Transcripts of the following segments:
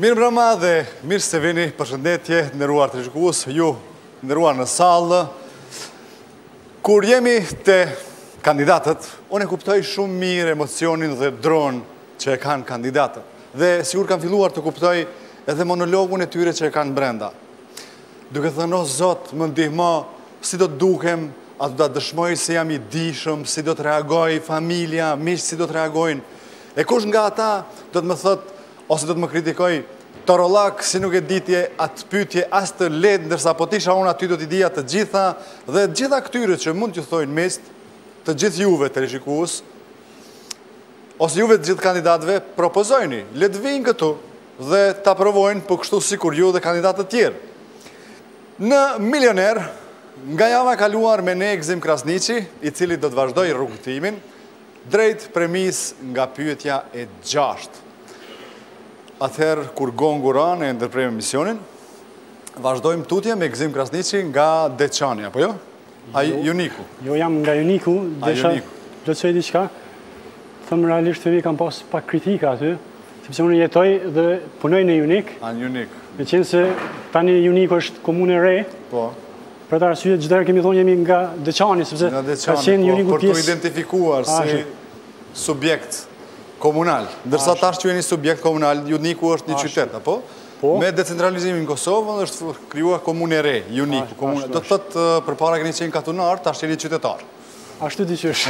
Mirë mbrëma dhe mirë se vini përshëndetje të nderuar teleshikues, ju të nderuar në sallë. Kur jemi te kandidatët, unë e kuptoj shumë mirë emocionin dhe dronë që e kanë kandidatët dhe sikur kam filluar të kuptoj edhe monologun e tyre që e kanë brenda. Duke thënë, o Zot, më ndihmo, si do të dukem, a do ta dëshmoj se jam i dijshëm, si do të reagojë familja, miqtë, si do të reagojnë. E kush nga ata do të më thotë, ose do të më kritikojë, torollak, si nuk e ditje, atë pyetje, aq të lehtë, ndërsa po t'isha unë aty do t'i dija të gjitha, dhe të gjitha këtyre që mund t'ju thojnë miqtë, të gjithë juve teleshikues, Ose juve të gjithë kandidatëve propozojni, le të vijnë këtu dhe ta provojnë po kështu sikur ju dhe kandidatët e tjerë. Në milioner, nga java e kaluar me ne Gëzim Krasniqi, i cili do të vazhdojë rrugëtimin, drejt premisë nga pyetja e gjashtë. Atëherë, kur gongu ra ne e ndërpremë emisionin, vazhdojmë tutje me Gëzim Krasniqi nga Deçani, apo jo? A Juniku? Jo, jam nga Juniku, desha të cek diçka. Domethënë realisht tani kam pas pak kritika aty, sepse unë jetoj dhe punoj në Junik. A në Junik? Meqenëse tani Juniku është komunë e re. Po. Për atë arsye, gjithherë kemi thonë jemi nga Deçani, sepse ka qenë Juniku po, pjesë... Për t'u identifikuar si subjekt komunal. Ndërsa tash që jeni subjekt komunal, Juniku është një qytet, apo? Po? Me decentralizimin në Kosovë dhe është krijuar komunë e re, Juniku. Do të thotë përpara keni qenë katunarë, tash jeni qytetarë. Ashtu diqysh.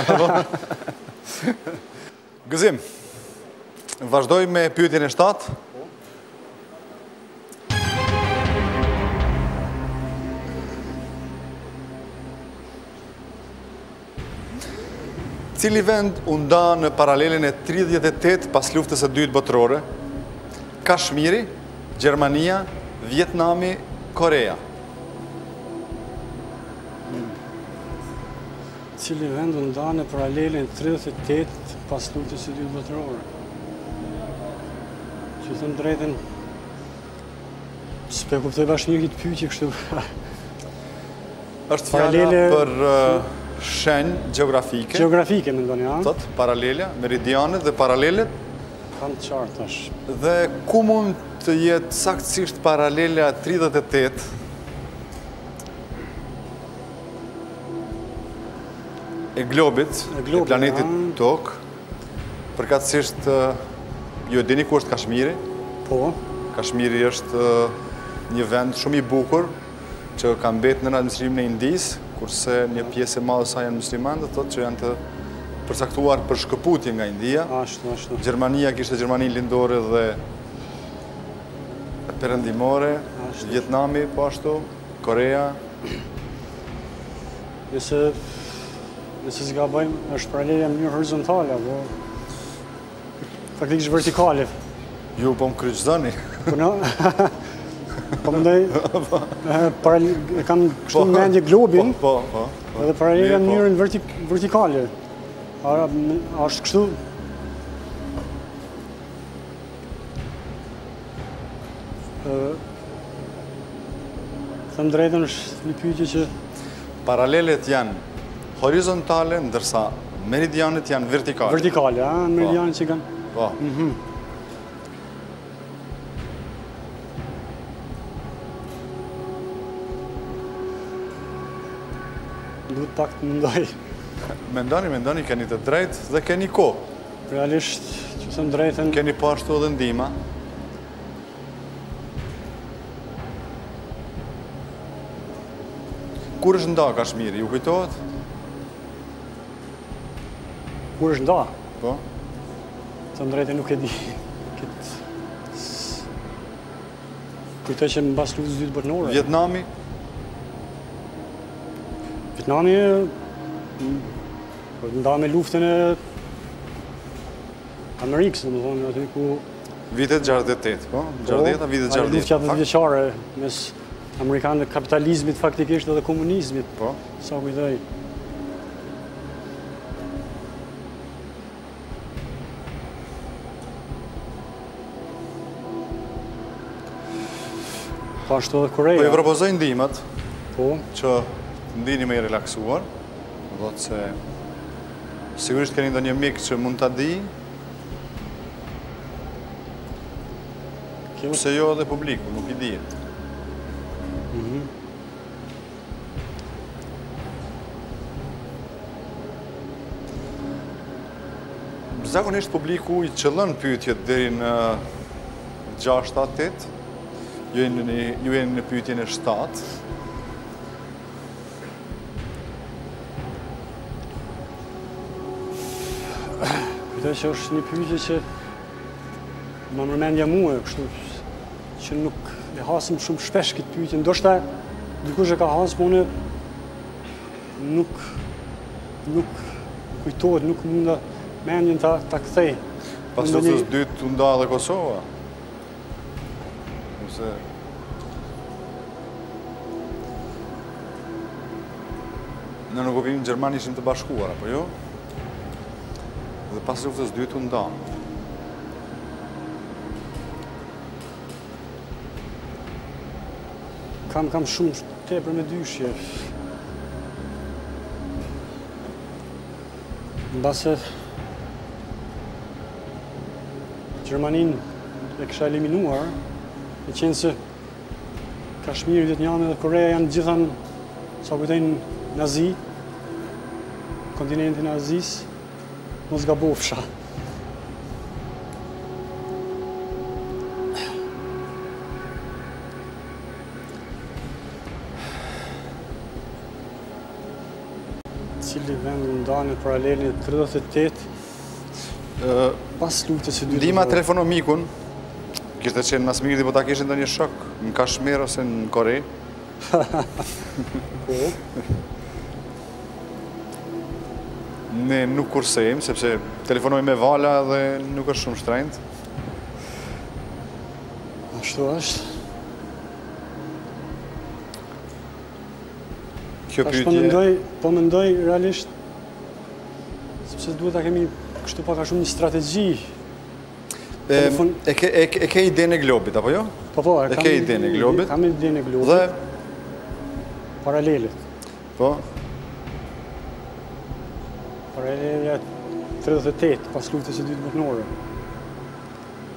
Gëzim, vazhdojmë me pyetjen e shtatë. Cili vend u nda në paralelen e tridhjetë e tetë pas Luftës së Dytë Botërore? Kashmiri, Gjermania, Vietnami, Koreja. Cili vend u nda në paralelen e tridhjetë e tetë pas Luftës së Dytë Botërore? Ta them të drejtën, S'po e kuptoj bash mirë këtë pyetje kështu. Është fjala për shenjë gjeografike. Gjeografike, mendoni, a? Do të thotë, paralelja, meridianet dhe paralelet. E kam të qartë është. Dhe ku mund të jetë saktësisht paralelja 38? E globit, e planetit tokë. Përkatësisht, ju e dini ku është Kashmiri? Po. Kashmiri është një vend shumë i bukur që ka mbetë nën administrimin e Indisë, kurse një pjesë e madhe sa janë muslimanë, do thotë që janë të përcaktuar për shkëputje nga India. Ashtu, ashtu. Gjermania kishte Gjermani lindore dhe perëndimore, Vjetnami po ashtu, Korea. Nëse nëse s'gaboj, është paralelja në mënyrë horizontale, apo faktikisht vertikale. Ju po më kryqëzoni. Po në... Po mendoj... E kam kështu po, në mendje globin, po, po, po, edhe paralelja në po. mënyrë vertikale. A është kështu? Them të drejtën është një pyetje që... Paralelet janë horizontale, ndërsa meridianet janë vertikale. Vertikale, a? Po. Meridianet që kanë... Po. Mhm. Duhet pak të mendoj. Mendoni, mendoni, keni të drejtë dhe keni kohë. Realisht, t'them të drejtën... Keni po ashtu edhe ndihma? Kur është nda Kashmiri, ju kujtohet? Kur është nda? Po? Të drejtën nuk e di. Kujtoj që në bas luftës dytë botërore. Vjetnami? Vjetnami... Po është nda me luftën e Amerikës, domethënë, aty ku... Vitet 68, po? 68 po, a vitet 68? Lufta dhjetëvjeçare, mes amerikanëve dhe kapitalizmit faktikisht dhe komunizmit, po? Sa kujtoj. Po ashtu edhe Koreja. Po i propozoj ndihmat, po? Që të ndiheni më i relaksuar. Thotë se sigurisht keni ndonjë mik që mund ta dijë. Pse jo edhe publiku, nuk i dihet. Mhm. Zakonisht publiku i qëllon pyetjet deri në 6-7-8, ju jeni në pyetjen e 7. Kujtoj që është një pyetje që ma merr mendja mua, kështu që nuk e hasim shumë shpesh këtë pyetje. Ndoshta dikush e ka hasë, por unë nuk, nuk më kujtohet, nuk mund në mendje ta ta kthej. Pas Luftës së Dytë u nda edhe Kosova. Ose... Në një kuptim në Gjermani ishim të bashkuar, apo jo? Dhe pas Luftës së Dytë u ndanë. Kam, kam shumë tepër mëdyshje. Mbase Gjermaninë e kisha eliminuar, meqenëse Kashmiri, Vietnami dhe Koreja janë të gjitha, sa kujtoj, në Azi, kontinentin e Azisë, mos gabofsha. Cili vend u nda në paralelin e 38 pas Luftës së Dytë? Ndihma telefono mikun kishte qenë më së miri, po ta kishim ndonjë shok në Kashmir ose në Kore. Po. Ne nuk kursejmë, sepse telefonojmë me Vala dhe nuk është shumë shtrenjtë. Ashtu është. Kjo pyetje. Po mendoj, po mendoj realisht sepse duhet të kemi kështu pak a shumë një strategji. E, e, ke, e, e ke idenë e globit, apo jo? Po, po, e, e kam idenë e globit. Kam idenë e globit. Dhe? Paralelet. Po? Paraleli 38, pas Luftës së Dytë Botërore.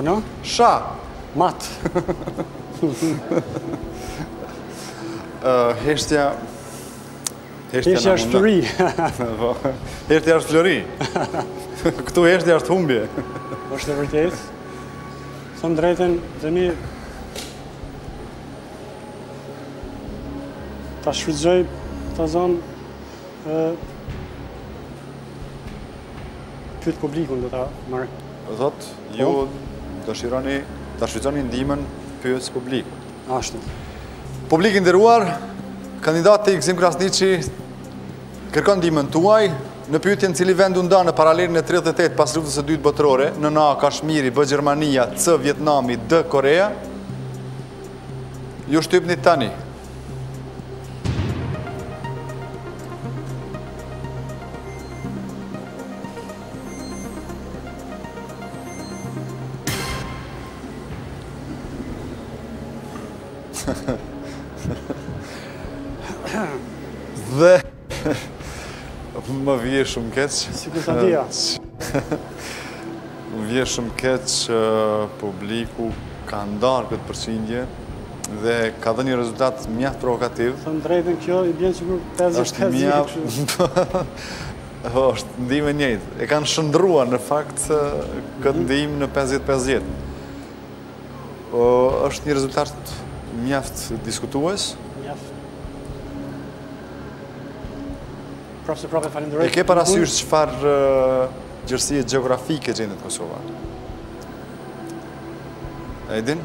Unë? Shah! Mat! Heshtja... Heshtja është flori. Po. Heshtja është flori. Këtu heshtja është humbje. Është e vërtetë. Të them të drejtën, dhe një... Ta shfrytëzoj, ta zonë... Pyet publikun dhe ta marr. Thot, ju po. dëshironi të shfrytëzoni ndihmën pyes publikun. Ashtu. Publik i nderuar, kandidati Gëzim Krasniqi kërkon ndihmën tuaj, në pyetjen cili vend u nda në paralelin e 38 pas luftës së dytë botërore, nën A Kashmiri, B. Gjermania, C. Vietnami, D. Korea, ju shtypni tani. Dhe Më vjen shumë keq Si për të dhja Më vjen shumë keq që publiku ka ndarë këtë përqindje dhe ka dhënë një rezultat mjaft provokativ Të thënë drejtën kjo i bjen që 50-50 është Po, është ndihmë e njëjtë. E kanë shndërruar në fakt këtë mhm. ndihmë në 50-50. Është një rezultat mjaft diskutues. Mjaft. Prapë se prapë e falënderoj. E ke parasysh çfarë gjërësie gjeografike gjendet Kosova? E din? E din?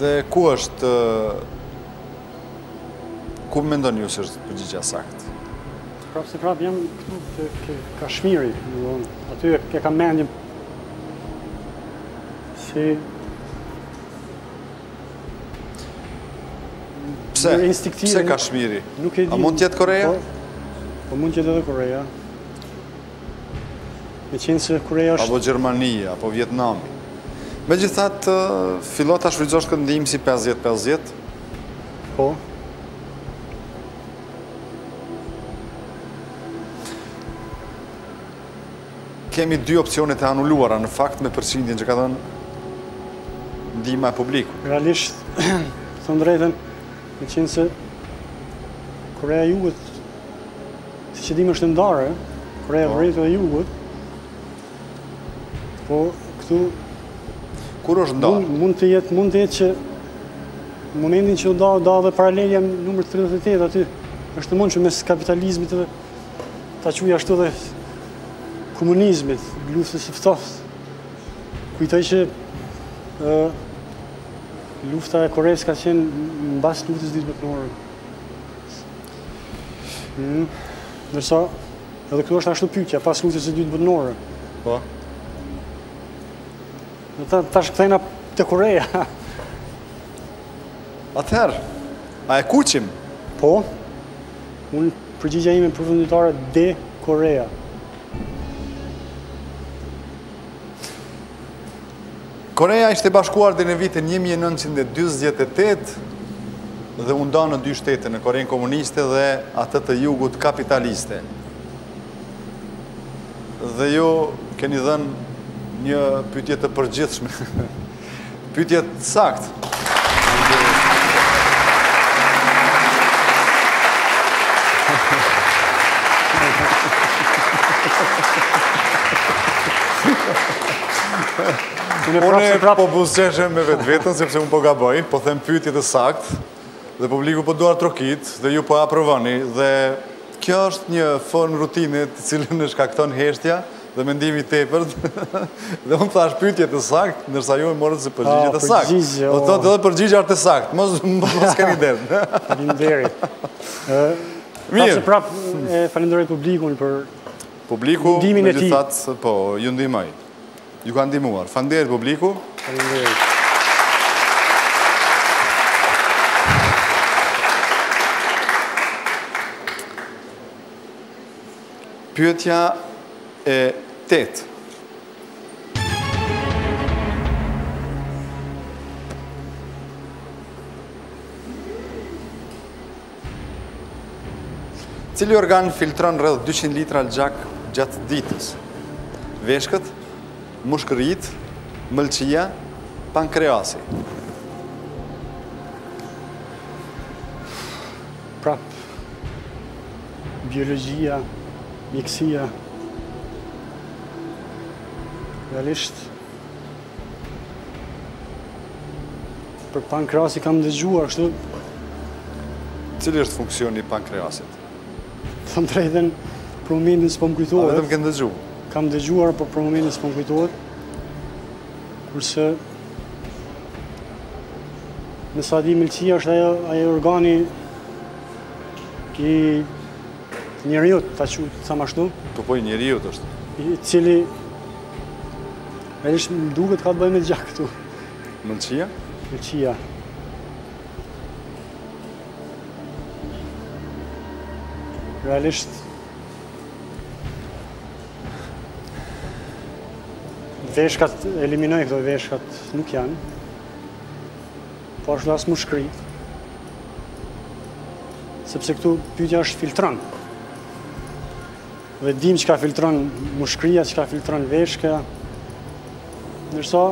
Dhe ku është ku mendoni ju se është përgjigja e saktë? Prapë se prapë jam këtu te Kashmiri, aty e kam mendjen si Pse? Pse Kashmiri? A mund të jetë Korea? Po, po mund të jetë edhe Korea. Meqenëse Korea është Apo Gjermania, apo Vietnami. Megjithatë, fillo ta shfrytëzosh këtë ndihmë si pesëdhjetë pesëdhjetë. Po. Kemi dy opsione të anuluara në fakt me përqindjen që ka dhënë ndihma e publikut. Realisht, të thënë drejtën, meqenëse Koreja e Jugut Siç e dimë është e ndarë, eh? Koreja e Veriut dhe Jugut. Po këtu kur është ndarë? Mund, mund të jetë, mund të jetë që në momentin që u nda, u nda dhe paralelja në numër 38 aty. Është mund që mes kapitalizmit dhe ta quaj ashtu dhe komunizmit, luftës së ftohtë. Kujtoj që ë lufta e Koresë ka qenë mbas luftës së dytë botërore. Mm. Ndërsa, edhe kjo është ashtu pytja, pas luftës së dytë botërore. Po. Tash, tash kthehna te Koreja. Atëherë, a e kyçim? Po. Unë përgjigja ime përfunditare është Koreja. Koreja ishte e bashkuar deri në vitin një mijë e nëntëqind e dyzet e tetë dhe u nda në dy shtete, në Korenë komuniste dhe atë të jugut kapitaliste. Dhe ju keni dhënë një pyetje të përgjigje. Pyetje të saktë. Unë po buzëqeshem me vetveten, sepse unë po gaboj, po them pyetje të saktë, dhe publiku po duartroket, dhe ju po aprovoni, dhe kjo është një formë rutine të cilën e shkakton heshtja, dhe mendimi i tepërt, dhe unë thashë pyetje të saktë, ndërsa ju e morët si përgjigje të saktë. Do të thotë edhe përgjigjja e saktë, mos keni dert. Faleminderit. Mirë. Prapë, faleminderit publikun për Publiku, megjithatë, po, ju ndihmoi. Ju ka ndihmuar. Faleminderit publiku. Faleminderit. Pyetja e tetë. Cili organ filtron rreth 200 litra gjak gjatë ditës? Veshkët, mushkëritë, mëlçia, pankreasi. Prapë. biologjia, mjekësia, realisht për pankreasin kam dëgjuar kështu. Cili është funksioni i pankreasit? Them të drejtën, për momentin s'po më kujtohet. A vetëm keni dëgju? Kam dëgjuar, por po për momentin s'po më kujtohet. Kurse, me sa di mëlçia është ajo, ajo organi I njeriut, tash të them ashtu. Po po, i njeriut është. I cili... Realisht më duket ka të bëjë me gjak këtu. Mëlçia? Mëlçia. Realisht... Veshkat, eliminoj këto veshkat, nuk janë. Po është as mushkëri. Sepse këtu pyetja është filtron. Dhe dimë çka filtron mushkëria, çka filtron veshka. Ndërsa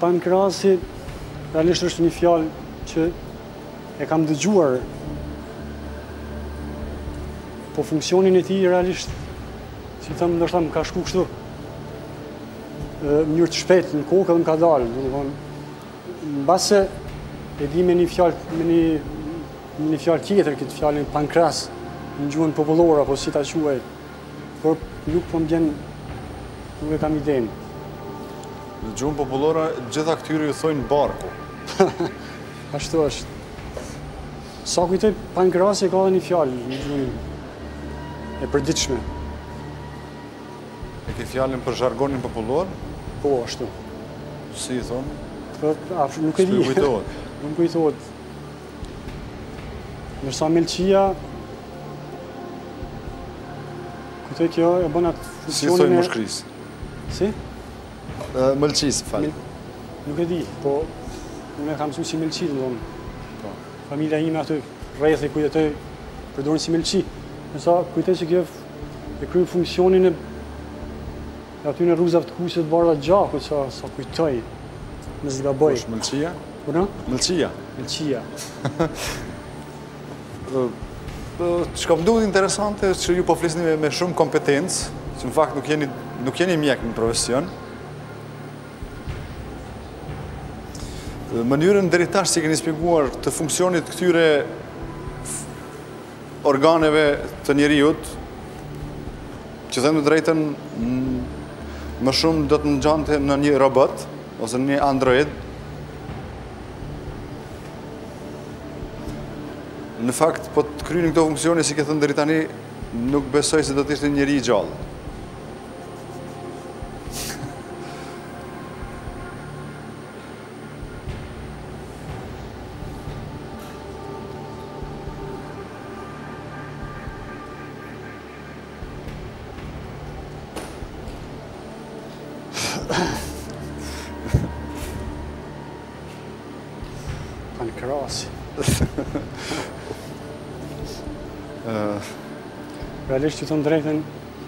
pankreasi realisht është një fjalë që e kam dëgjuar po funksionin e tij realisht si themi ndoshta më ka shku kështu Në mënyrë të shpejtë në kokë dhe më ka dalë, domethënë, në bazë e di me një fjalë, me një, me një fjallë tjetër, këtë fjalën pankreas, në gjuhën popullore, apo si ta quaj, por nuk po më vjen, nuk e kam idenë. Në gjuhën popullore, gjitha këtyre ju thojnë barku. Ashtu është. Sa kujtoj, pankreasi e ka dhe një fjalë, në gjuhën e përditshme. E ke fjalën për zhargonin popullor? Po, ashtu. Si i thonë? Nuk e di. Nuk kujtohet. Nuk kujtohet. Ndërsa mëlçia, kujtoj kjo e bën atë funksionin e... Si thoni mushkrisë? Si? Mëlçisë, më fal. Nuk e di, po unë e kam mësu si mëlçi, domethënë. Po. Familja ime aty, rrethi ku jetoj, përdorin si mëlçi. Ndërsa kujtoj që kjo E kryen funksionin e e aty rruazave të kuqe të bardha gjaku sa sa kujtoj. Në s'gaboj. Kush mëlçia? Po na? Mëlçia. Mëlçia. Çka më duket interesante është që ju po flisni me, me shumë kompetencë, që në fakt nuk jeni nuk jeni mjek në profesion. Mënyrën deri tash që keni shpjeguar ti funksionet e këtyre organeve të njeriut, që të them të drejtën, më shumë do të ngjante në një robot ose në një android. Në fakt, po të krynin këto funksione, si ke thënë deri tani, nuk besoj se do të ishte njeri i gjallë. Pankras. Realisht që të ndrejten,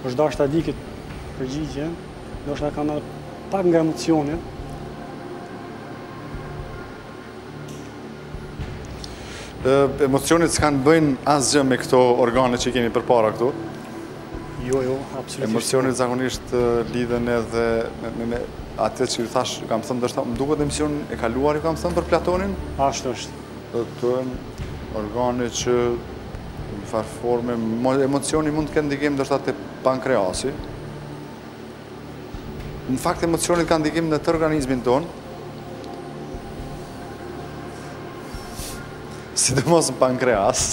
Është dashtë ta di këtë përgjigje, ndoshta ka marrë edhe pak nga emocioni. Emocionet s'kanë të bëjnë asgjë me këto organe që kemi përpara këtu? Jo, jo, absolutisht. Emocionet zakonisht lidhen edhe me atë që ju thashë, kam thënë ndoshta, më duket dhe emisionin e kaluar ju kam thënë për Platonin? Ashtu është. Dhe te organet që Në njëfarë forme, emocioni mund të ketë ndikim ndoshta te pankreasi. Në fakt, emocionet kanë ndikim në tërë organizmin tonë. Sidomos në pankreas.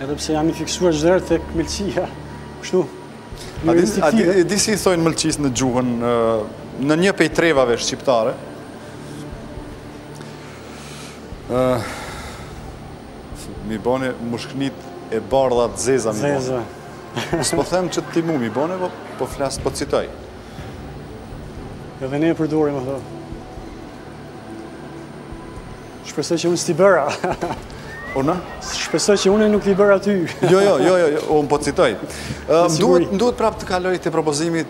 Edhe pse jam i fiksuar çdo herë tek mëlçia. Kështu. A di, a di, di si i thojnë mëlçisë në gjuhën e një prej trevave shqiptare? m'i bone mushknitë e bardha të zeza, m'i bone. Zeza. S'po them që ti mu m'i bone, po, po flas, po citoj. Edhe ne e përdorim ato. Shpresoj që unë s't'i bëra. Unë? Shpresoj që unë nuk t'i bëra ty. Jo, jo, jo, jo, jo unë po citoj. Më duhet prapë të kaloj te propozimi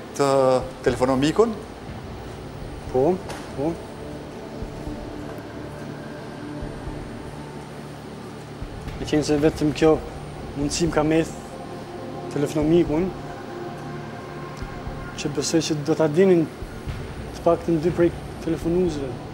telefono mikun? Po, po. Meqenëse vetëm kjo mundësi më ka mbet, telefono mikun, që besoj që do ta dinin të paktën dy prej telefonuesve.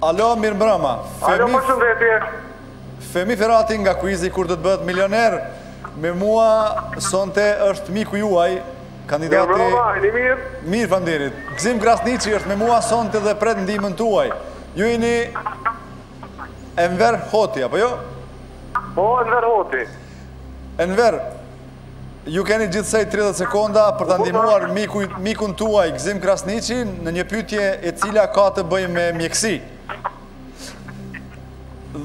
Alo, mirëmbrëma. Alo, përshëndetje. Fehmi Ferati nga kuizi Kush do të bëhet milioner, me mua sonte është miku juaj, kandidati... Mirëmbrëma, a jeni mirë. Mirë, faleminderit. Gëzim Krasniqi është me mua sonte dhe pret ndihmën tuaj. Ju jeni Enver Hoti, apo jo? Po, Enver Hoti. Enver, Ju keni gjithsej 30 sekonda për ta ndihmuar mikun tuaj Gëzim Krasniqi në një pyetje e cila ka të bëjë me mjekësi.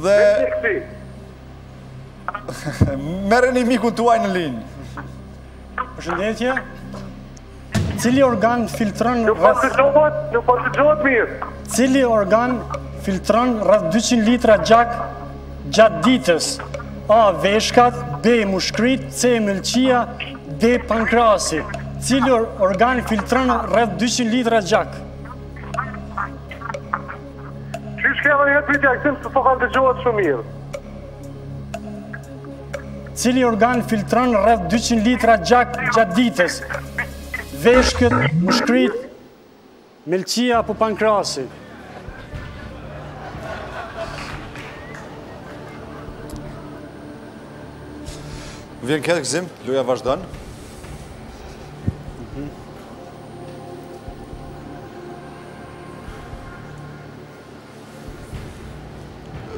Dhe... Merreni mikun tuaj në linjë. Përshëndetje. Cili organ filtron rreth... Nuk po dëgjohet, nuk po dëgjohet mirë. Cili organ filtron rreth 200 litra gjak gjatë ditës? A. Veshkat, B. Mushkëritë, C. Mëlçia, D. Pankreasi. Cili organ filtron rreth 200 litra gjak? Qysh ke ma një herë pyetja, Gëzim s'po dëgjohet shumë mirë. Cili organ filtron rreth 200 litra gjak gjatë ditës? Veshkët, mushkëritë, mëlçia apo pankreasi? Vjen ky tekëzim, loja vazhdon.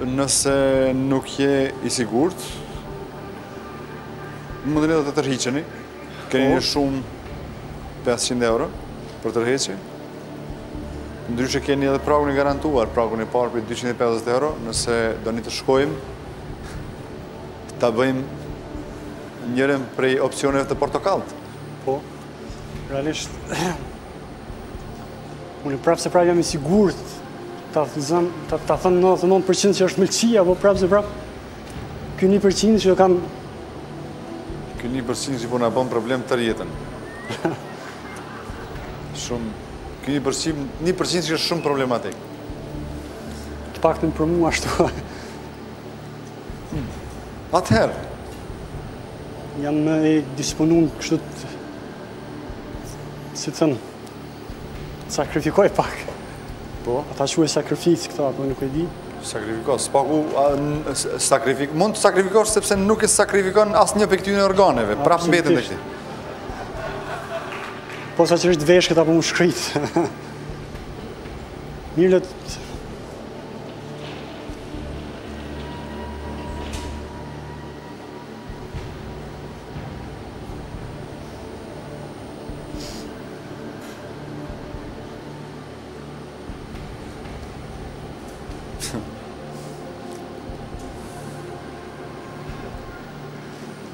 Nëse nuk je i sigurt, mund të të tërhiqeni. Keni një shumë 500 euro për tërheqje. Ndryshe keni edhe pragun e garantuar, pragun e parë prej 250 euro, nëse doni të shkojmë, ta bëjmë njërin prej opcioneve të portokalltë. Po. Realisht, unë prapë se prapë jam i sigurt të thënë, të, të thënë 99% që është mëlçia, po prapë se prapë ky 1% që kam Ky 1% që po na bën problem tërë jetën. shumë ky 1% 1% që është shumë problematik. Të paktën për mua ashtu. Atëherë. Jam më i disponuar kështu si të thënë, sakrifikoj pak. Po? A t'i sakrifikoj këta, apo nuk e di. Sakrifikoj, s'paku, sakrifikoj, mund të sakrifikosh sepse nuk e sakrifikon asnjë prej këtyre organeve, prapë mbeten dhe këto. Po sa që është veshkët apo mushkëritë. Mirë dhe të...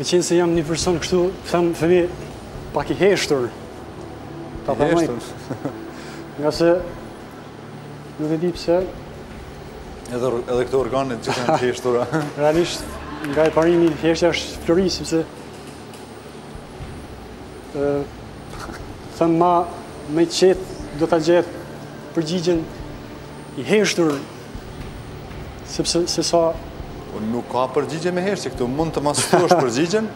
Meqenëse jam një person kështu, të themi, pak i heshtur. I heshtur? Nga se Nuk e di pse. Edhe edhe këto organe janë të heshtura. Realisht nga parimi heshtja është flori sepse ë thonë ma me qetë do ta gjejë përgjigjen i heshtur sepse se sa po nuk ka përgjigje me heshtje këtu mund të mos thuash përgjigjen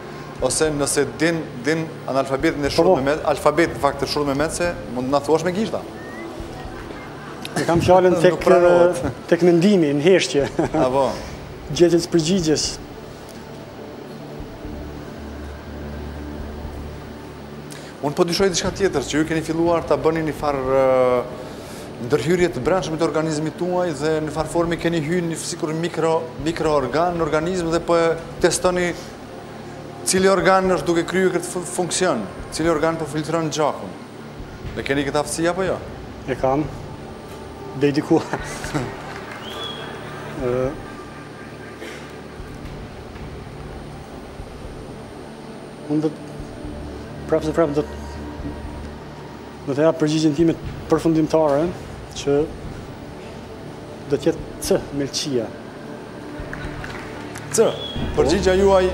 ose nëse di, di alfabetin e shurdhmemecëve, alfabetin në fakt të shurdhmemecëve mund të na thuash me gishta. E kam fjalën tek, tek mendimi, në heshtje. Apo? Gjetjes përgjigjes. Unë po dyshoj diçka tjetër, që ju keni filluar të bëni një farë ndërhyrje të brendshme të organizmit tuaj dhe në njëfarë forme keni hyrë sikur mikro mikroorgan në organizëm dhe po testoni cili organ është duke kryer këtë funksion, cili organ po filtron gjakun. E keni këtë aftësi apo jo? E kam. Deri diku. Unë prapë se prapë do të do të jap përgjigjen time përfundimtare që do të jetë C, mëlçia. C, përgjigja juaj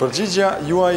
përgjigja juaj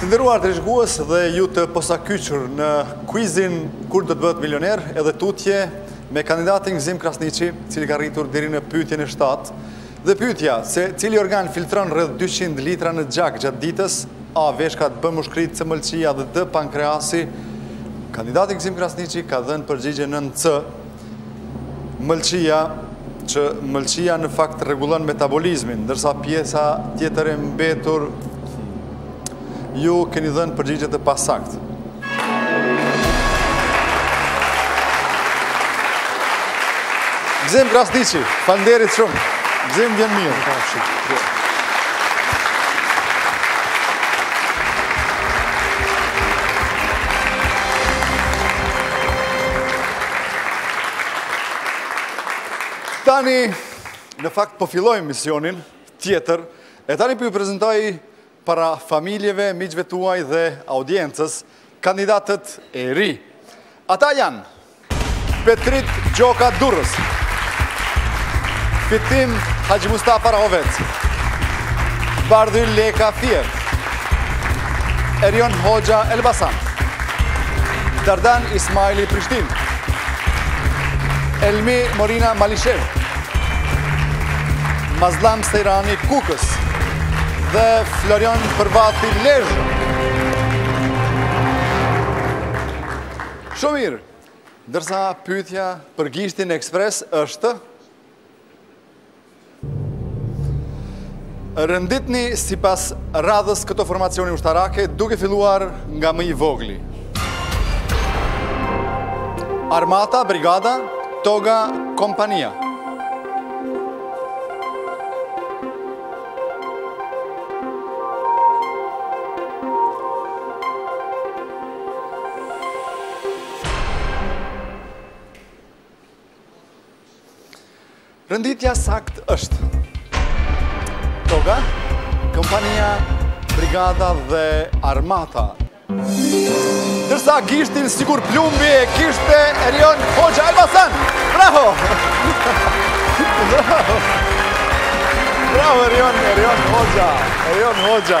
Të nderuar teleshikues dhe ju të posakyçur në kuizin Kush do të bëhet milioner edhe tutje me kandidatin Gëzim Krasniqi, i cili ka arritur deri në pytjen e 7, dhe pytja se cili organ filtron rreth 200 litra gjak gjatë ditës, A veshkat B mushkritë C mëlçia dhe D pankreasi, kandidati Gëzim Krasniqi ka dhënë përgjigje nën C, Mëlçia, që mëlçia në fakt rregullon metabolizmin, ndërsa pjesa tjetër e mbetur ju keni dhënë përgjigje të pasaktë. Gëzim Krasniqi, faleminderit shumë. Gëzim më vjen mirë. Tani, në fakt, po fillojmë misionin tjetër, e tani po ju prezentoj para familjeve, miqve tuaj dhe audiencës, kandidatët e rinj. Ata janë Petrit Gjoka Durrës, Fitim Haxhimustafa Rahovec, Bardhyl Leka Fier, Erion Hoxha Elbasan Dardan Ismaili Prishtinë Elmi Morina Malishevë Mazlam Sejrani Kukës dhe Florian Përvati Lezhë Shumë mirë. Ndërsa pyetja për gishtin ekspres është Renditni sipas radhës këto formacione ushtarake, duke filluar nga më i vogli. Armata, brigada, toga, kompania. Renditja e saktë është Toga, kompania, brigada dhe armata. Ndërsa gishtin sikur plumbi e kishte Erion Hoxha Elbasan. Bravo! Bravo, Erion, Erion Hoxha. Erion Hoxha.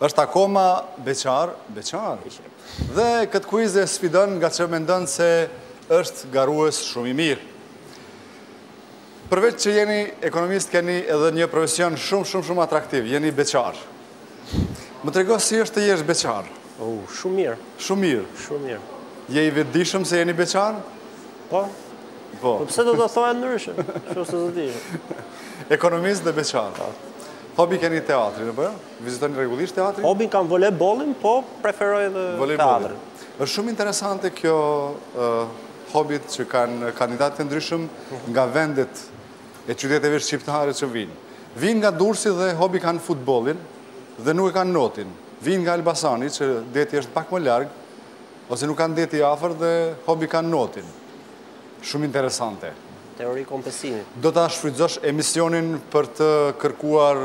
Është akoma beqar, beqar. Dhe këtë kuiz e sfidon ngaqë mendon se është garues shumë i mirë. Përveç që jeni ekonomist, keni edhe një profesion shumë, shumë, shumë atraktiv. Jeni beqar. Më trego si është të jesh beqar. Oh, shumë mirë. Shumë mirë. Shumë mirë. Je i vetëdijshëm se jeni beqar? Po. Po. Po pse do të thoja ndryshe? Kështu si zotni Ekonomist dhe beqar. Po. Hobi keni teatrin, apo jo? Vizitoni rregullisht teatrin? Hobin kam volejbollin, po preferoj edhe teatrin. Është shumë interesante kjo hobit që kanë kandidatët e ndryshëm nga vendet e qyteteve shqiptare që vijnë. Vijnë nga Durrësi dhe hobi kanë futbollin dhe nuk e kanë notin. Vijnë nga Elbasani që deti është pak më larg ose nuk kanë detin afër dhe hobi kanë notin. Shumë interesante. Teori kompensimi. Do ta shfrytëzosh emisionin për të kërkuar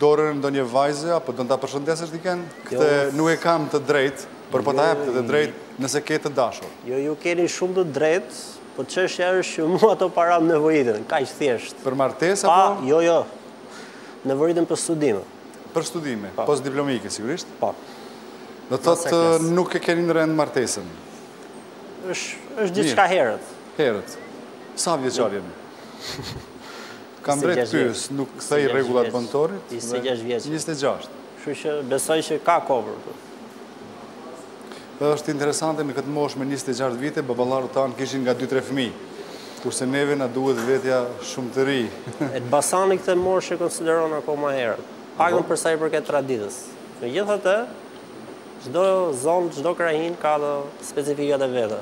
dorën e ndonjë vajze apo do ta përshëndesësh dikën? Jo, këtë nuk e kam të drejtë, por po ta jap të drejtë nëse ke të dashur. Jo, ju keni shumë të drejtë, po çështja është që mua ato para më nevojiten, kaq thjesht. Për martesë apo? Pa, jo, jo. Nevojiten për studime. Për studime, po. postdiplomike sigurisht? Po. Do të thotë nuk e keni ndër mend martesën. është diçka herët. Herët. Sa vjeçar jeni? Kam drejtë t'pyes, nuk i thyej rregullat e bontonit? 26 vjeç. 26. Kështu që besoj që ka kohë. Dhe është interesante në këtë moshë me 26 vite, baballarët tanë kishin nga 2-3 fëmijë. Kurse neve na duket vetja shumë të ri. Elbasani këtë moshë e konsideron akoma herët. Paktën për sa i përket traditës. Megjithatë, Çdo zonë, çdo krahinë ka ato specifikat e veta.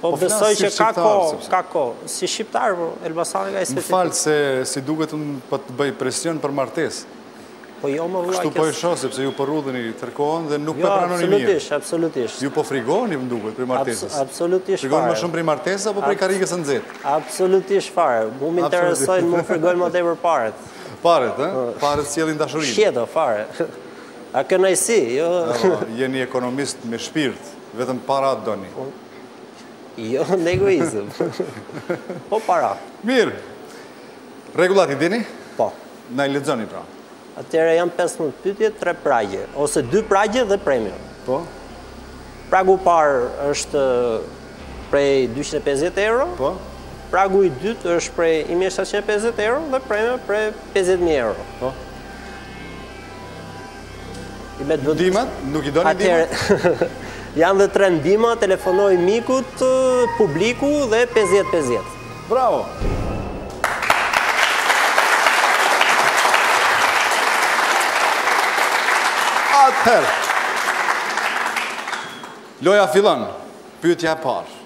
Po, po besoj që ka ko, ka ko. Si shqiptar, po, Elbasani ka specifikë. Më fal se si duket unë që po të bëj presion për martesë. Po jo më vla... Kështu po e shoh, sepse ju po rrudheni, tkurreni dhe nuk jo, po e pranoni mirë. Jo, absolutisht, absolutisht. Ju po frigoheni më duket prej martesës. Absolutisht fare. Frigoheni më shumë prej martesës apo prej karriges së nxehtë? Absolutisht fare. Mu më interesojnë, mu frigojnë më te për paret. Paret, e? Po. Paret si edhe në dashuri. Shqedo, fare. A kënaqësi, jo... Jeni ekonomist me shpirt, vetëm paratë doni. Jo, në egoizëm. Po para. Mirë. Rregullat i dini? Po. Na i lexoni pra. Atëherë janë 15 pyetje, 3 pragje. Ose 2 pragje dhe premia. Po. Pragu i parë është prej 250 euro. Po. Pragu i dytë është prej 1750 euro dhe premia prej 50.000 euro. Po. Ndihmat? Nuk i doni ndihmat? Atëherë janë dhe tre ndihma, telefonoji mikut, publiku dhe 50-50. Bravo! Atëherë, loja fillon, pyetja e parë.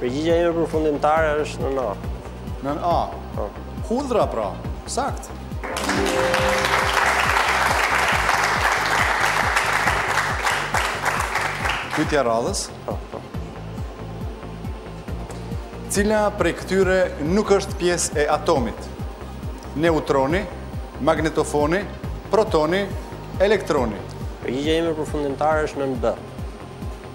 Përgjigja ime përfundimtare është nën A. Nën A. Po. Hudhra pra. Saktë. Pyetja e radhës. Po, po. Cila prej këtyre nuk është pjesë e atomit? Neutroni, magnetofoni, protoni, elektroni. Përgjigja ime përfundimtare është nën B.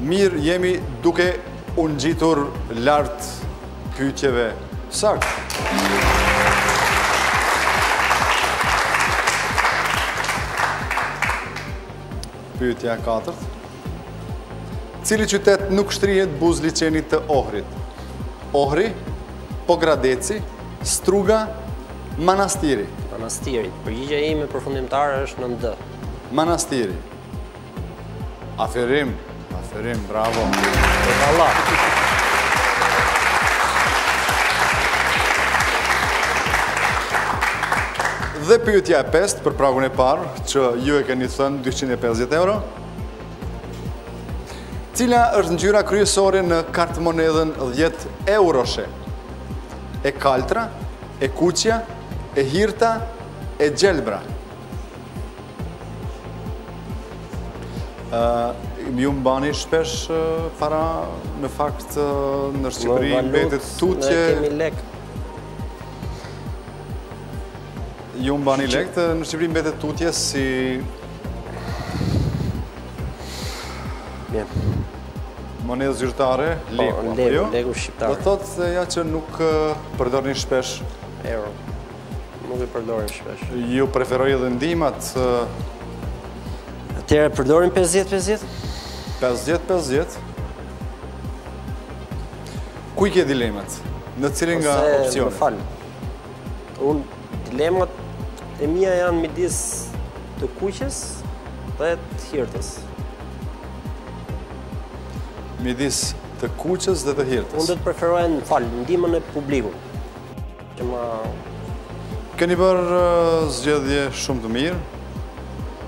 Mirë jemi duke u ngjitur lart pyetjeve. Saktë. Pyetja e 4. Cili qytet nuk shtrihet buzë liqenit të Ohrit? Ohri, Pogradeci, Struga, Manastiri. Manastiri. Përgjigja ime përfundimtare është nën D. Manastiri. Aferim, aferim, bravo. Përkalla. Dhe pyetja e pestë për pragun e parë, që ju e keni thënë 250 euro. Cila është ngjyra kryesore në kartëmonedhën 10 euroshe? E kaltra, e kuqja, e hirta, e gjelbra. Ju mbani shpesh para në fakt në Shqipëri mbetet tutje? Ne kemi lek. Ju mbani lek, në Shqipëri mbetet tutje si... Mjë. Monedhë zyrtare, po, leku, apo jo? leku shqiptar. Do thotë se ja që nuk përdorni shpesh... Euro. Nuk i përdorim shpesh. Ju preferoni edhe ndihmat? Atëherë, përdorim 50-50? 50-50? Ku i ke dilemat? Në cilin nga opcionet? Më fal. Unë dilemat e mija janë midis të kuqes dhe të hirtës. Midis të kuqes dhe të hirtës? Unë do të preferoja, fal, ndihmën e publikut. Keni bërë zgjedhje shumë të mirë,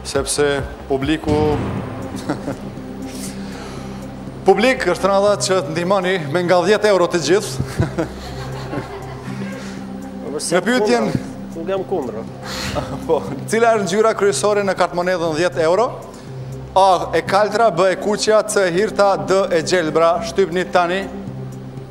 sepse publiku... Publik është radha që të ndihmoni me nga 10 euro të gjithë. Në pytjen... Nuk jam kundra. Po, cila është ngjyra kryesore në kartëmonedhën 10 euro? A, e kaltra, B, e kuqja, C, e hirta, D, e gjelbra, shtypni tani.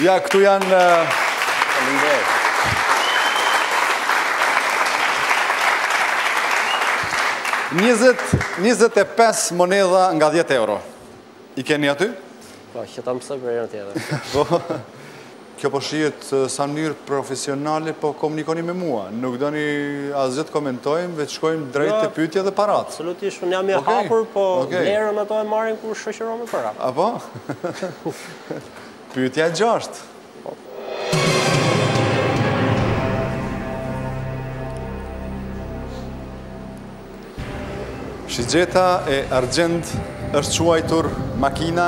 Ja, këtu janë... Njëzet, njëzet e pesë monedha nga 10 euro. I keni aty? Po, që ta mësoj për herën tjetër. Po, kjo po shihet sa mënyrë profesionale, po komunikoni me mua. Nuk doni asgjë të komentojmë, veç shkojmë drejt te pytja dhe parat. Absolutisht, unë jam i hapur, po lërëm ato, e marrim kur shoqërohem me parat. Apo? Pytja e gjashtë. Shigjeta e Argjendtë është quajtur makina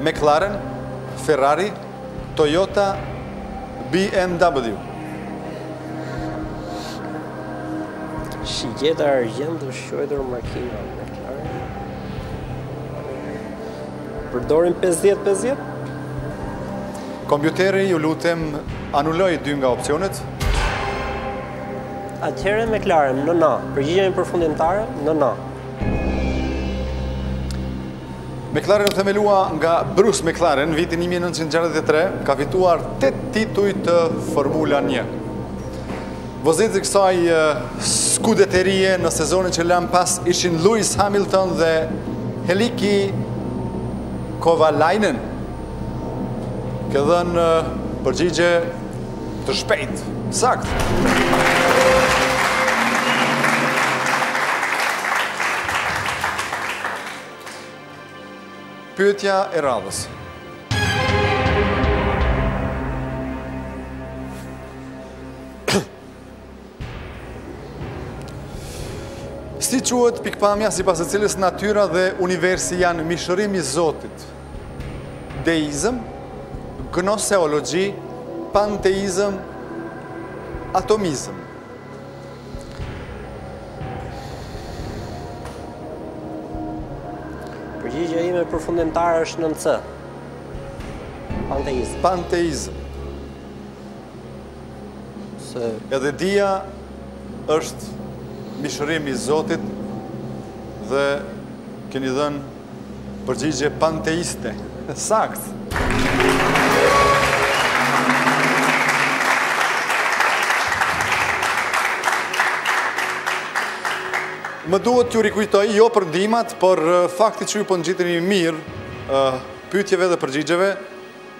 McLaren, Ferrari, Toyota, BMW. Shigjeta e Argjendtë është quajtur makina McLaren, Ferrari, Toyota, BMW. Përdorim 50 50. Kompjuteri ju lutem anuloji dy nga opsionet. Atëherë McLaren nën A, përgjigja ime përfundimtare nën A. McLaren u themelua nga Bruce McLaren në vitin 1963, ka fituar 8 tituj të Formula 1. Vozitës të kësaj skudeterie në sezonin që lamë pas ishin Lewis Hamilton dhe Heikki Kovalainen. Ke dhënë përgjigje të shpejtë. Saktë. Pyetja e radhës. Si quhet pikëpamja sipas së cilës natyra dhe universi janë mishërim i Zotit? Deizëm, gnoseologji, panteizëm, atomizëm. Përgjigja ime përfundimtare është nën C. Panteizëm. Panteizëm. Se edhe dija është mishërim i Zotit dhe keni dhënë Përgjigje panteiste. Saktë. Më duhet t'ju rikujtoj jo për ndihmat, por fakti që ju po ngjiteni mirë pyetjeve dhe përgjigjeve,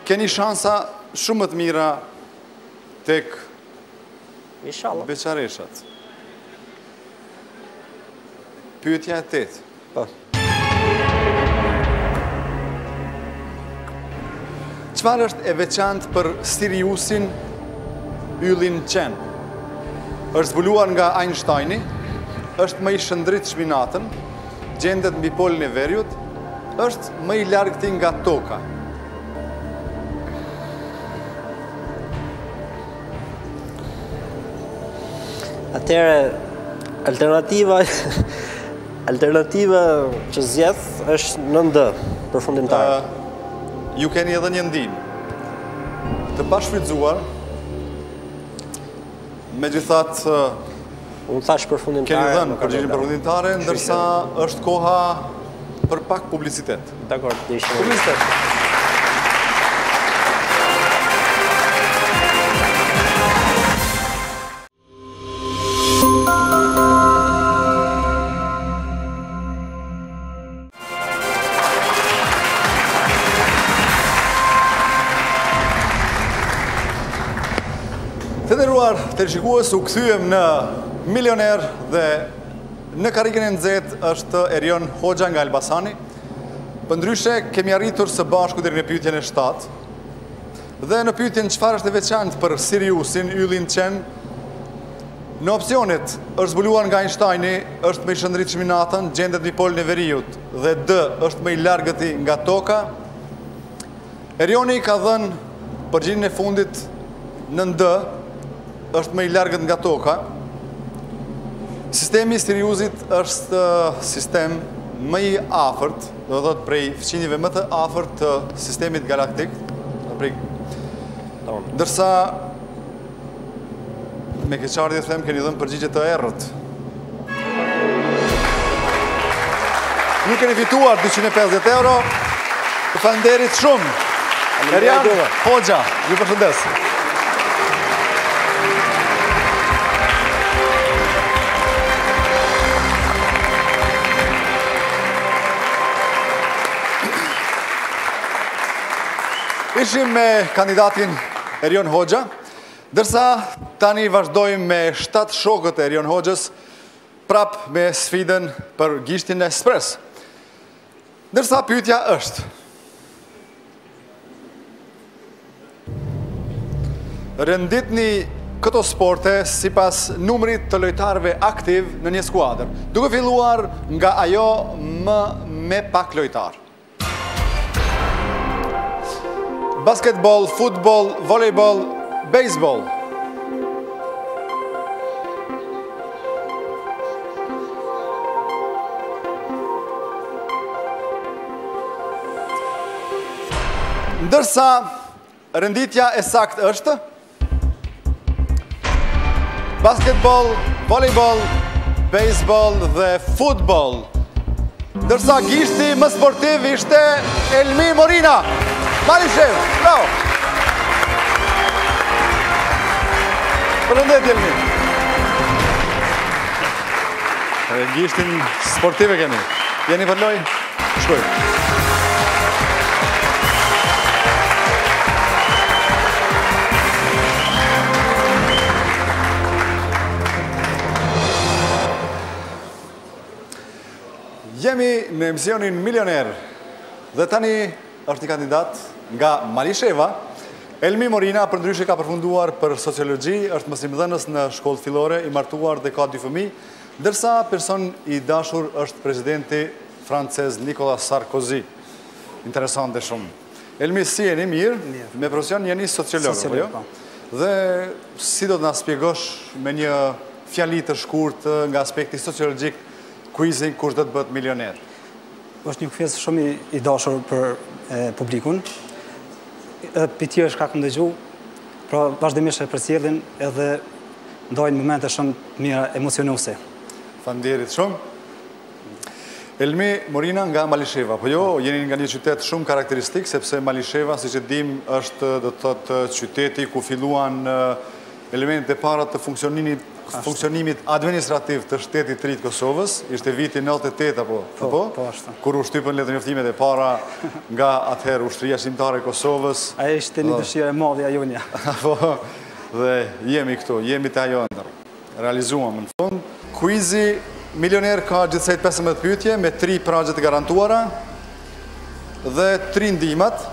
keni shansa shumë më të mira tek Inshallah. Beqareshat. Pyetja e tetë. Po. Çfarë është e veçantë për Siriusin yllin qen? është zbuluar nga Einsteini, është më i shndritshmi natën, gjendet mbi polin e veriut, është më i largëti nga toka. Atëherë, alternativa... Alternativa që zgjedh është nën D, përfundimtare. Ju keni edhe një ndihmë të pashfrytëzuar. Megjithatë, unë thashë përfundimtare. Keni dhënë përgjigjen përfundimtare, ndërsa është koha për pak publicitet. Dakord, të ishim. Publicitet. Të nderuar teleshikues, u kthyem në milioner dhe në karrigen e nxehtë është Erion Hoxha nga Elbasani. Përndryshe, kemi arritur së bashku deri në pyetjen e shtatë. Dhe në pyetjen çfarë është e veçantë për Siriusin, Yllin Qen, në opsionet është zbuluar nga Einsteini, është më i shndritshmi natën, gjendet mbi polin e veriut dhe D është më i largëti nga toka. Erioni ka dhënë përgjigjen e fundit në D është më i largët nga toka. Sistemi i Siriusit është sistem më i afërt do të thotë prej fqinjëve më të afërt të sistemit galaktik, prej ndërsa me keqardhje ju them keni dhënë përgjigje të errët. Ju keni fituar 250 euro. Ju falënderit shumë. Erion Hoxha, ju përshëndes. Ishim me kandidatin Erion Hoxha, ndërsa tani vazhdojmë me 7 shokët e Erion Hoxhës, prap me sfidën për gishtin ekspres. Ndërsa pyetja është, Renditni këto sporte sipas numrit të lojtarëve aktivë në një skuadër, duke filluar nga ajo më me pak lojtarë. Basketboll, futboll, volejboll, bejsboll. Ndërsa renditja e saktë është basketboll, volejboll, bejsboll dhe futboll. Ndërsa gishti më sportiv ishte Elmi Morina. Malishevë, bravo! Përshëndetje, Elmi! Gishtin sportiv e keni. Jeni për lojë? Shkojmë. Jemi në emisionin milioner. Dhe tani Është një kandidat nga Malisheva. Elmi Morina përndryshe ka përfunduar për sociologji, është mësimdhënës në shkollë fillore, i martuar dhe ka dy fëmijë, ndërsa person i dashur është presidenti francez Nicolas Sarkozy. Interesante shumë. Elmi, si jeni, mirë? Mirë. Me profesion jeni sociolog, apo jo? Po. Dhe si do të na shpjegosh me një fjali të shkurtër nga aspekti sociologjik kuizin kush do të bëhet milioner? është një kuiz shumë i dashur për publikun, edhe për tjerë çka kam dëgju, pra vazhdimisht e përcjellin edhe ndajnë momente shumë të mira emocionuese. Faleminderit shumë. Elmi Morina nga Malisheva, po. Po, jeni nga një qytet shumë karakteristik, sepse Malisheva, siç e dimë, është, do të thotë, qyteti ku filluan Elementet e para të funksionimit administrativ të shtetit të ri të Kosovës, ishte viti 98 apo, po, po, po, ashtë. Kur u shtypën letërnjoftimet e para nga atëherë Ushtria Çlirimtare e Kosovës. Ajo ishte një dëshirë e madhe e jona. Po, dhe jemi këtu, jemi te ajo ëndërr. E realizuam në fund. Kuizi milioner ka gjithsej 15 pyetje me 3 pragje të garantuara dhe 3 ndihmat.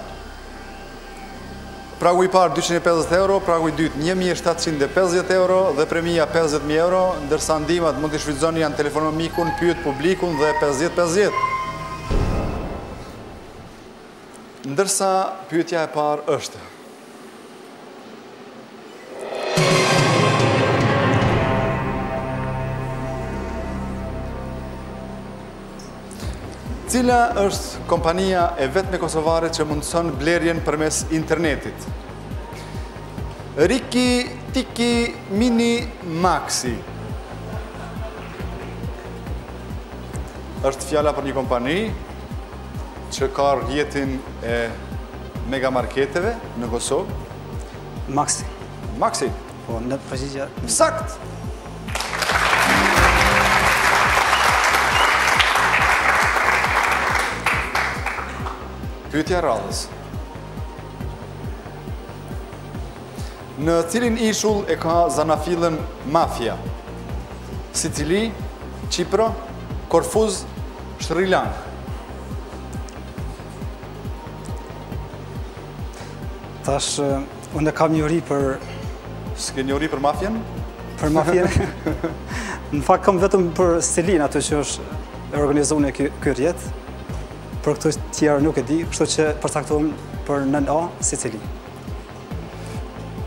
Pragu i parë dyqind e pesëdhjetë euro, pragu i dytë një mijë e shtatëqind e pesëdhjetë euro dhe premia pesëdhjetë mijë euro, ndërsa ndihmat që mund t'i shfrytëzoni janë telefono mikun, pyet publikun dhe pesëdhjetë pesëdhjetë. Ndërsa pyetja e parë është. Cila është kompania e vetme kosovare që mundëson blerjen përmes internetit? Riki, Tiki, Mini, Maxi. është fjala për një kompani që ka rrjetin e megamarketeve në Kosovë. Maxi. Maxi. Po, dhe përgjigja... E saktë! Pyetja e radhës. Në cilin ishull e ka zanafillën mafia? Sicili, Qipro, Korfuz, Shri Lankë. Tash, unë kam njohuri për... S'ke njohuri për mafien? Për mafien? Në fakt, kam vetëm për Sicilinë, aty që është organizuar ky rrjet. Për këto tjerë nuk e di, kështu që përcaktohem për nën A, Sicili.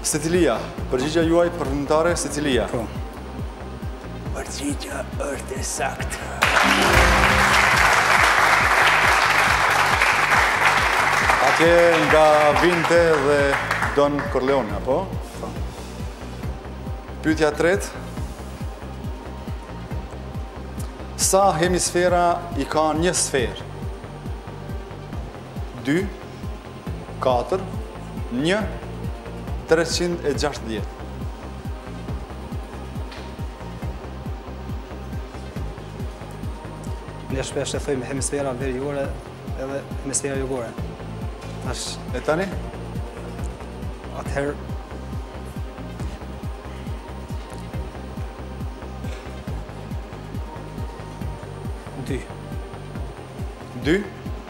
Sicilia, përgjigja juaj përfundimtare Sicilia. Po. Përgjigja është e saktë. Atje nga vinte edhe Don Corleone, apo? Po. Pyetja e tretë. Sa hemisfera i ka një sferë? Dy. Katër, një, treqind e gjashtëdhjetë. Ne shpesh e thojmë hemisfera veriore edhe hemisfera jugore. Tash... E tani? Atëherë... Dy. Dy?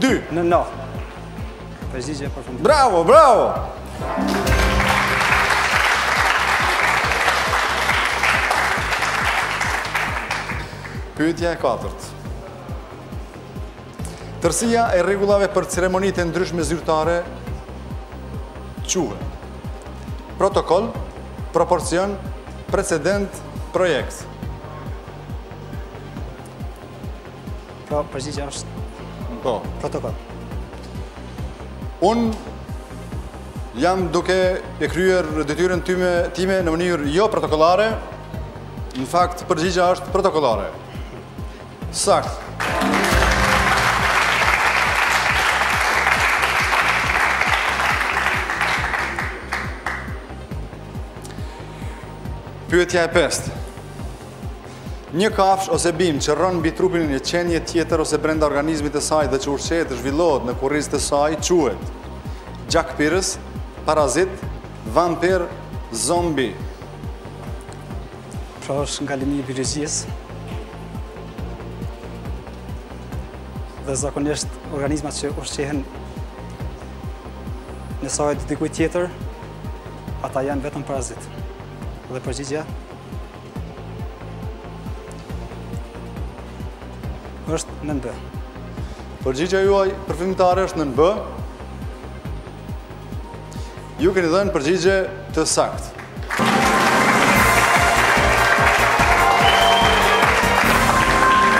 2. Nën A. Përgjigje përfundimtare. Bravo, bravo! Pyetja e katërt. Tërësia e rregullave për ceremonitë e ndryshme zyrtare quhet protokoll, proporcion, precedent, projekt. Pra, përgjigja është... Po. Protokoll. Unë jam duke e kryer detyrën tyme time në mënyrë jo protokollare. Në fakt, përgjigja është protokollare. Saktë. Pyetja e pestë. Një kafshë ose bimë që rron mbi trupin e një qenie tjetër ose brenda organizmit të saj dhe që ushqehet e zhvillohet në kurriz të saj quhet gjakpirës, parazit, vampir, zombi. Pra është nga lëmi i biologjisë. Dhe zakonisht organizmat që ushqehen në sajë të dikuj tjetër, ata janë vetëm parazitë. Dhe përgjigja është nën B. Përgjigja juaj përfundimtare është nën B. Ju keni dhënë përgjigje të saktë.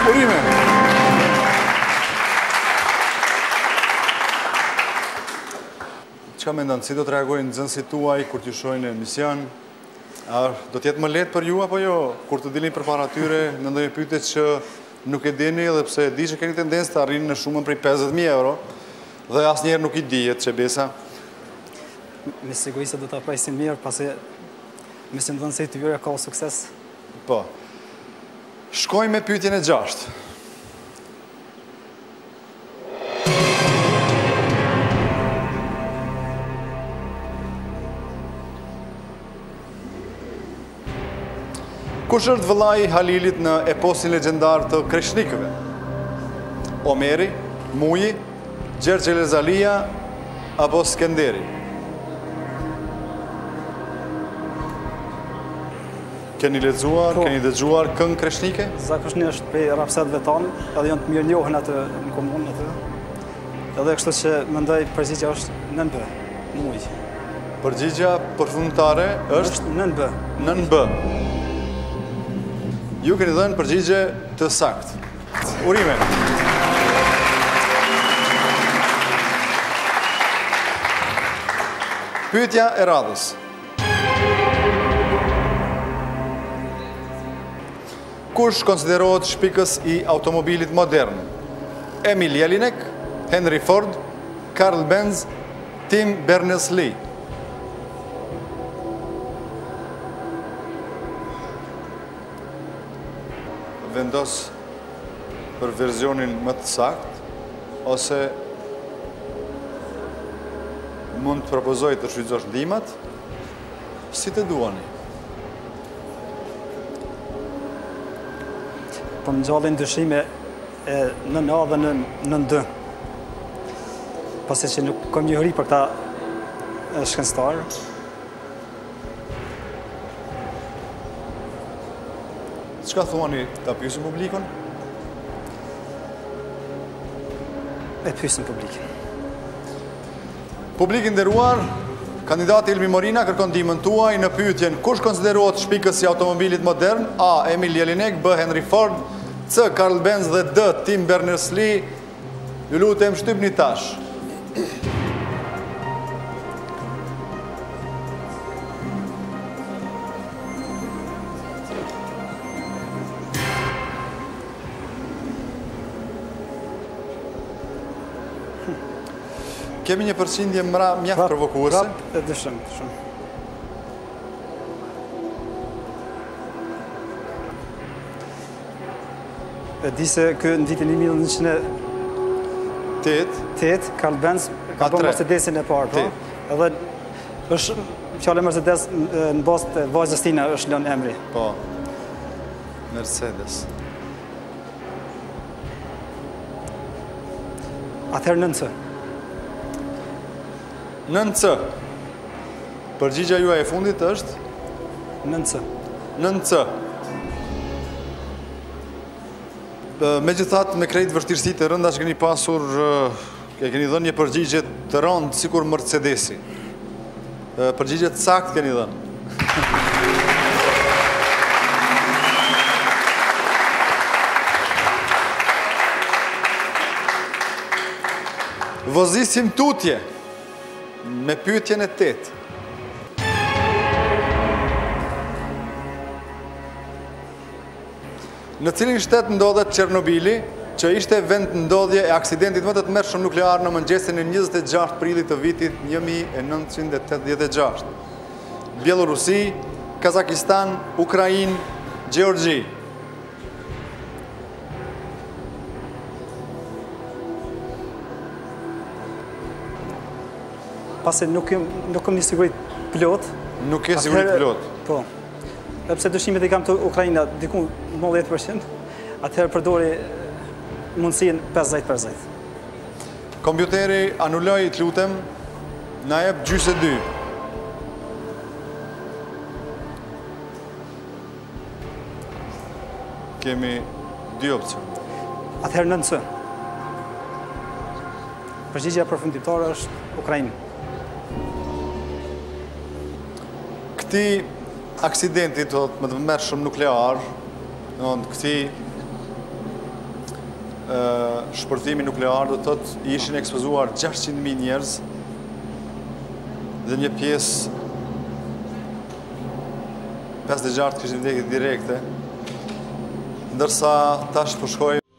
Urime! Çka mendon, si do të reagojnë nxënësit tuaj kur t'ju shohin në emision? A do të jetë më lehtë për ju apo jo kur të dilni përpara tyre në ndonjë pyetje që nuk e dini edhe pse e di që keni tendencë të arrini në shumën prej 50000 euro dhe asnjëherë nuk i dihet qe besa me siguri se do ta presin mirë pasi mësimdhënësi i të vjore ka sukses po shkojmë me pyetjen e gjashtë Kush është vëllai i Halilit në eposin legjendar të Kreshnikëve? Omeri, Muji, Gjergj Elez Alia apo Skenderi? Keni lexuar, keni dëgjuar këngë kreshnike? Zakonisht pe rapsodëve tanë, edhe janë të mirënjohun atë në komunë atë. Edhe kështu që mendoj përgjigja është nën B, Muji. Përgjigja përfundimtare është nën B. Nën B. Ju keni dhënë përgjigje të saktë. Urime. Pyetja e radhës. Kush konsiderohet shpikës i automobilit modern? Emil Jelinek, Henry Ford, Karl Benz, Tim Berners-Lee. Vendos për versionin më të saktë ose mund të propozoj të shfrytëzosh ndihmat si të duani. Po më ngjallin dyshime e nën A dhe nën D. Pasi që nuk kom njohuri për këta shkencëtarë. Çka thoni ta pyesim publikun? E pyesim publikun. Publik i nderuar, kandidati Ilmi Morina kërkon ndihmën tuaj në pyetjen kush konsiderohet shpikës i automobilit modern? A. Emil Jelinek, B. Henry Ford, C. Karl Benz dhe D. Tim Berners-Lee. Ju lutem shtypni tash. Kemi një përqindje mëra mjaft provokuese. Prap, prap, e dëshëm, dëshëm. E di se kë në vitin 1908, Karl Benz ka bo Mercedesin e parë, po? Edhe është fjala Mercedes në bazë të vajzës tina është lënë emri. Po, Mercedes. Atëherë nën C. Nën C. Përgjigja juaj e fundit është? Nën C. Nën C. Megjithatë, me krejt vështirësitë e rënda që keni pasur, e keni dhënë një përgjigje të rëndë, sikur Mercedesi. Përgjigje të saktë keni dhënë. Vozisim tutje me pyetjen e tetë. Në cilin shtet ndodhet Çernobili, që ishte vendndodhje e aksidentit më të tmerrshëm nuklear në mëngjesin e njëzet e gjashtë prillit të vitit një mijë e nëntëqind e tetëdhjetë e gjashtë? Bjellorusi, Kazakistan, Ukrainë, Gjeorgji. pasi nuk nuk kam një siguri të plotë. Nuk ke siguri të plotë. Po. Edhe pse dyshimet i kam te Ukraina diku më 10%, atëherë përdori mundësinë 50-50. Kompjuteri anuloji të lutem na jep gjysë e dy. Kemi dy opcione. Atëherë nën C. Përgjigja përfundimtare është Ukrainë. Këtij aksidenti më të tmerrshëm nuklear, domthonë këtij shpërthimi nuklear do të thotë i ishin ekspozuar 600.000 njerëz dhe një pjesë 56 kishin vdekur direkt, ndërsa tash po shkojmë. Po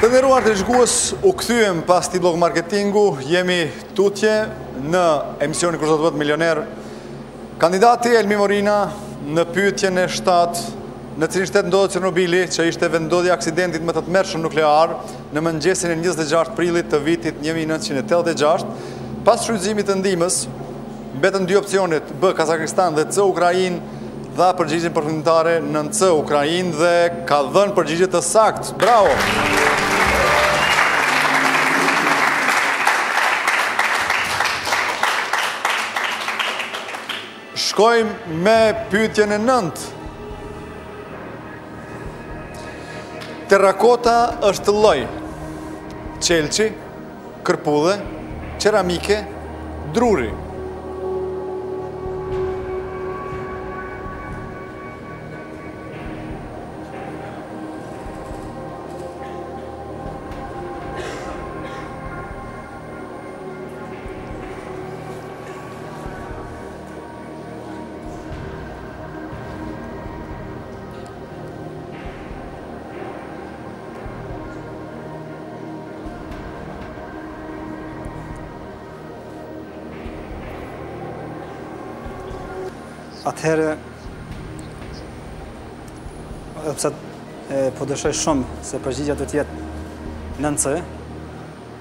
Të nderuar teleshikues, u kthyem pas këtij bllok marketingu, jemi tutje në emisionin Kush do të bëhet milioner. Kandidati Elmi Morina në pyetjen e shtatë, në cilin shtet ndodhet Çernobili, që ishte vendndodhja e aksidentit më të tmerrshëm nuklear, Në mëngjesin e njëzet e gjashtë prillit të vitit një mijë e nëntëqind e tetëdhjetë e gjashtë, pas shfrytëzimit të ndihmës, mbetën dy opsionet, B. Kazakistan dhe C. Ukrainë, dha përgjigjen përfundimtare nën C. Ukrainë dhe ka dhënë përgjigje të saktë. Bravo! Shkojmë me pyetjen e nëntë. Terrakota është lloj qelqi, kërpudhe, qeramike, druri. Atëherë, sepse po dyshoj shumë se përgjigja do të jetë nën C,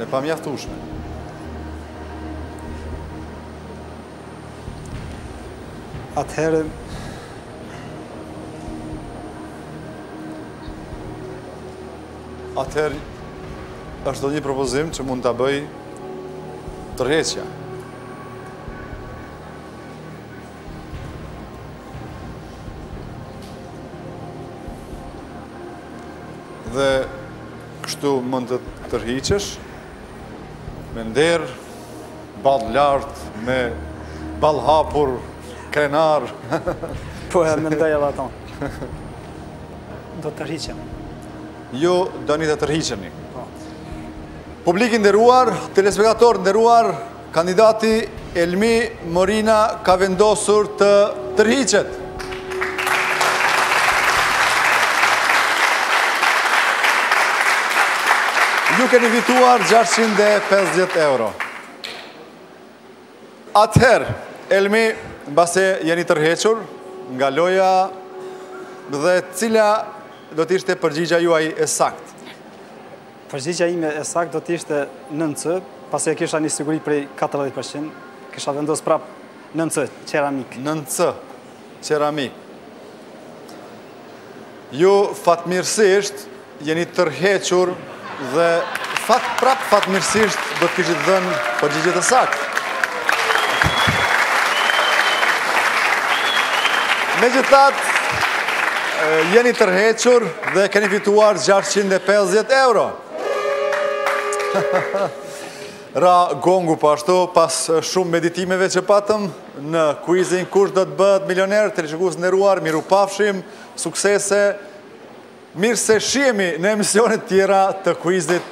E pamjaftueshme. Atëherë, atëherë, është edhe një propozim që mund të bëjë tërheqja. Dhe Kështu mund të tërhiqesh me nder, ballë lart, me ballë hapur, krenar. Po e mendoj edhe atë unë. Do të tërhiqem. Ju doni të tërhiqeni. Po. Publik i nderuar, telespektatorë të nderuar, Kandidati Elmi Morina ka vendosur të tërhiqet. Ju keni fituar 650 euro. Atëherë, Elmi, mbasi jeni tërhequr nga loja dhe cila do të ishte përgjigja juaj e saktë? Përgjigja ime e saktë do të ishte nën C, pasi e kisha një siguri prej katërdhjetë për qind, kisha vendosë prapë nën C, qeramikë. Nën C, qeramikë. Ju fatmirësisht jeni tërhequr dhe fat prapë fatmirësisht do të kishit dhënë përgjigje të saktë. Megjithatë, jeni tërhequr. Dhe keni fituar 650 euro. Ra gongu po ashtu pas shumë meditimeve që patëm në kuizin kush do të bëhet milioner, teleshikues të nderuar, mirupafshim, suksese, mirë se shihemi në emisionet tjera të kuizit.